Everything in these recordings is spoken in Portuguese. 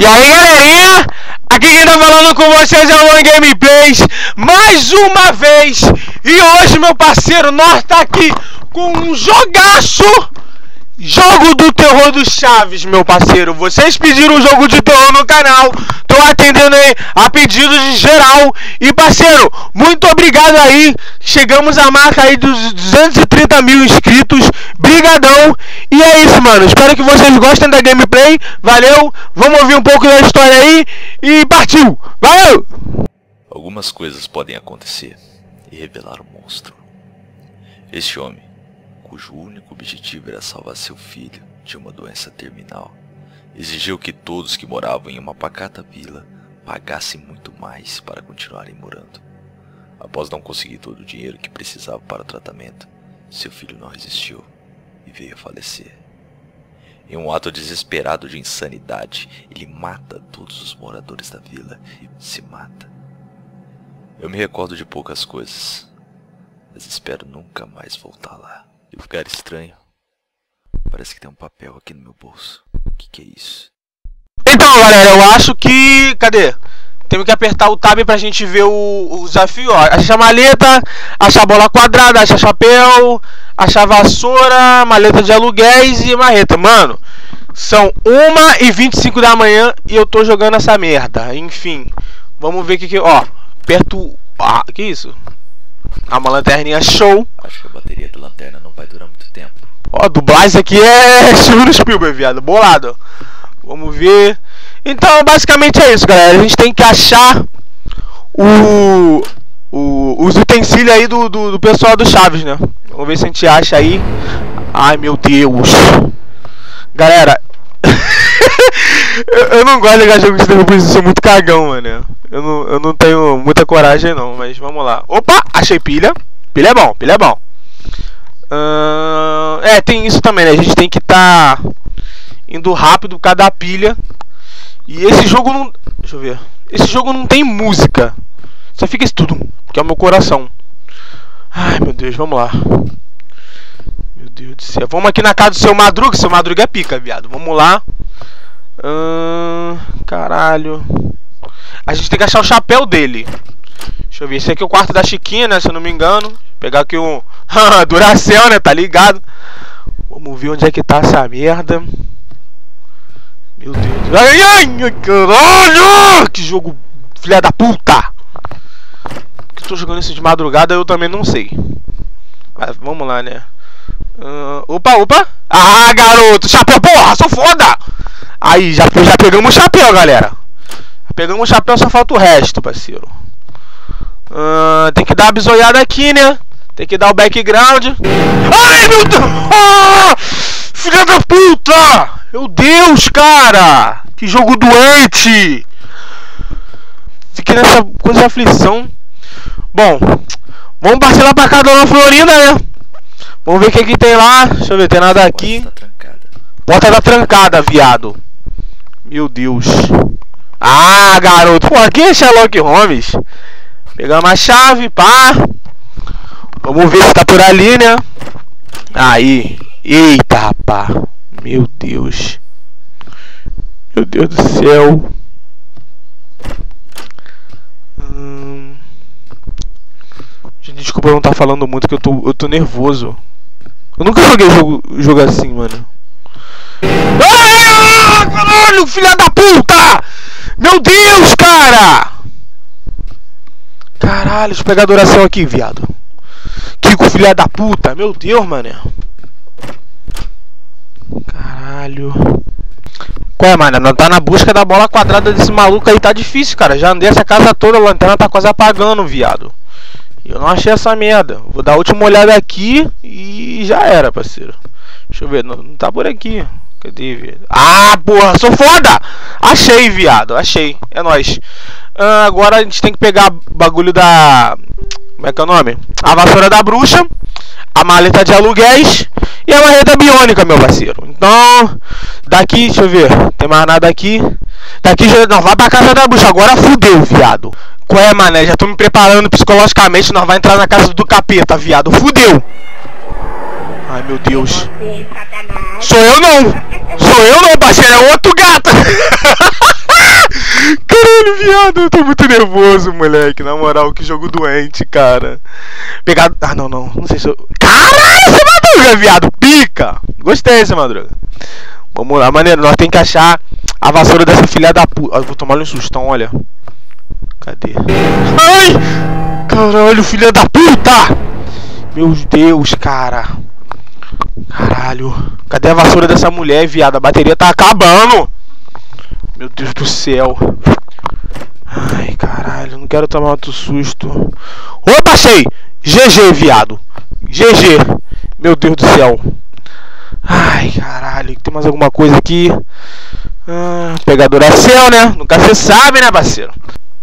E aí galerinha, aqui quem tá falando com vocês é o One Gameplays Mais uma vez E hoje meu parceiro, nós tá aqui com um jogaço Jogo do terror dos Chaves, meu parceiro. Vocês pediram um jogo de terror no canal. Tô atendendo aí a pedidos de geral. E parceiro, muito obrigado aí. Chegamos à marca aí dos 230 mil inscritos. E é isso, mano. Espero que vocês gostem da gameplay. Valeu. Vamos ouvir um pouco da história aí. E partiu. Valeu! Algumas coisas podem acontecer e revelar o monstro. Este homem cujo único objetivo era salvar seu filho de uma doença terminal, exigiu que todos que moravam em uma pacata vila pagassem muito mais para continuarem morando. Após não conseguir todo o dinheiro que precisava para o tratamento, seu filho não resistiu e veio a falecer. Em um ato desesperado de insanidade, ele mata todos os moradores da vila e se mata. Eu me recordo de poucas coisas, mas espero nunca mais voltar lá. E o lugar estranho. Parece que tem um papel aqui no meu bolso. O que, que é isso? Então, galera, eu acho que. Cadê? Temos que apertar o tab pra gente ver o, o desafio, ó. Achar maleta, achar bola quadrada, achar chapéu, achar vassoura, maleta de aluguéis e marreta. Mano, são 1 e 25 da manhã e eu tô jogando essa merda. Enfim, vamos ver o que que... Ó, aperto... Ah, que isso? Ah, uma lanterninha show. Acho que a bateria da lanterna não vai durar muito tempo. Ó, dublagem aqui é Steven Spielberg, viado. Bolado. Vamos ver. Então, basicamente é isso, galera. A gente tem que achar o, o os utensílios aí do, do, do pessoal do Chaves, né? Vamos ver se a gente acha aí. Ai, meu Deus. Galera, eu, eu, não gosto de jogar jogo de terror por eu sou muito cagão, mano. Eu não, eu não tenho muita coragem, não, mas vamos lá. Opa, achei pilha. Pilha é bom, pilha é bom. Uh, é, tem isso também, né? A gente tem que estar tá indo rápido por causa da pilha. E esse jogo não. Deixa eu ver. Esse jogo não tem música. Só fica isso tudo, que é o meu coração. Ai meu Deus, vamos lá. Meu Deus do céu. Vamos aqui na casa do seu Madruga. Seu Madruga é pica, viado. Vamos lá. Hum, caralho. A gente tem que achar o chapéu dele. Deixa eu ver. Esse aqui é o quarto da Chiquinha, né? Se eu não me engano. Pegar aqui um Duracell, né? Tá ligado? Vamos ver onde é que tá essa merda. Meu Deus. Ai, ai, caralho! Que jogo filha da puta! Tô jogando isso de madrugada eu também não sei. Mas vamos lá, né? Uh, opa, opa! Ah, garoto! Chapéu, porra! Sou foda! Aí, já, já pegamos o chapéu, galera. Pegamos o chapéu, só falta o resto, parceiro. Uh, tem que dar a bisoiada aqui, né? Tem que dar o background. Ai, meu Deus! Ah! Filha da puta! Meu Deus, cara! Que jogo doente! Fiquei nessa coisa de aflição. Bom, vamos parcelar pra cá da Dona Florinda, né? Vamos ver o que, que tem lá. Deixa eu ver, tem nada aqui. Porta tá trancada. Porta tá trancada, viado. Meu Deus. Ah, garoto. Pô, aqui é Sherlock Holmes. Pegamos a chave, pá. Vamos ver se tá por ali, né? Aí. Eita, rapaz. Meu Deus. Meu Deus do céu. Hum... Desculpa eu não estar tá falando muito que eu tô, eu tô nervoso. Eu nunca joguei jogo, jogo assim, mano. Ah, caralho, filha da puta! Meu Deus, cara! Caralho, deixa eu pegar a adoração aqui, viado. Kiko, filha da puta. Meu Deus, mano. Caralho. Qual é, mano? Tá na busca da bola quadrada desse maluco aí, tá difícil, cara. Já andei essa casa toda, a lanterna tá quase apagando, viado. Eu não achei essa merda. Vou dar a última olhada aqui e já era, parceiro. Deixa eu ver, não, não tá por aqui. Cadê, viado? Ah, porra, sou foda! Achei, viado, achei. É nóis. Ah, agora a gente tem que pegar bagulho da. Como é que é o nome? A vassoura da bruxa, a maleta de aluguéis e a marreta biônica, meu parceiro. Então, daqui, deixa eu ver, tem mais nada aqui. Daqui já. Não, vai pra casa da bruxa. Agora fudeu, viado. Qual é, mané? Já tô me preparando psicologicamente. Nós vai entrar na casa do capeta, viado. Fudeu. Ai, meu Deus. Sou eu não. Sou eu não, parceiro. É outro gato. viado, eu tô muito nervoso, moleque. Na moral, que jogo doente, cara. Pegado. Ah, não, não. Não sei se eu. Caralho, essa madruga, viado. Pica. Gostei dessa madruga. Vamos lá, maneiro. Nós tem que achar a vassoura dessa filha da puta. Ah, vou tomar um sustão, olha. Cadê? Ai! Caralho, filha da puta! Meu Deus, cara. Caralho. Cadê a vassoura dessa mulher, viado? A bateria tá acabando. Meu Deus do céu. Ai, caralho. Não quero tomar outro susto. Opa, achei! GG, viado. GG. Meu Deus do céu. Ai, caralho. Tem mais alguma coisa aqui? Ah, pegador é seu, né? Nunca se sabe, né, parceiro?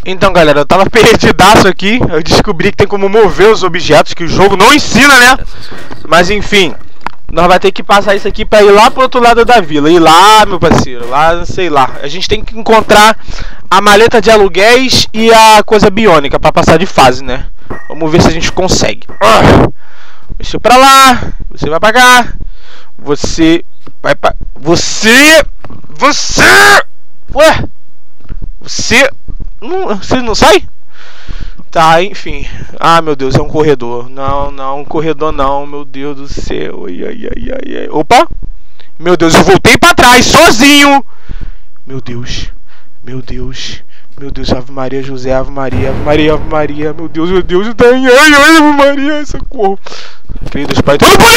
Então, galera, eu tava perdidaço aqui. Eu descobri que tem como mover os objetos, que o jogo não ensina, né? Mas enfim, nós vai ter que passar isso aqui pra ir lá pro outro lado da vila. Ir lá, meu parceiro, lá, sei lá. A gente tem que encontrar a maleta de aluguéis e a coisa biônica pra passar de fase, né? Vamos ver se a gente consegue. Ah, deixa pra lá, você vai cá. Você vai pra. Você! Você! Ué! Você não, você não sai? Tá, enfim. Ah, meu Deus, é um corredor. Não, não, um corredor não, meu Deus do céu. Ai, ai, ai, ai, ai. Opa! Meu Deus, eu voltei para trás sozinho. Meu Deus. Meu Deus. Meu Deus, Ave Maria, José, Ave Maria, Ave Maria, Ave Maria, meu Deus, meu Deus, ai, ai, ai, Ave Maria, socorro. Queridos Pai, todo mundo,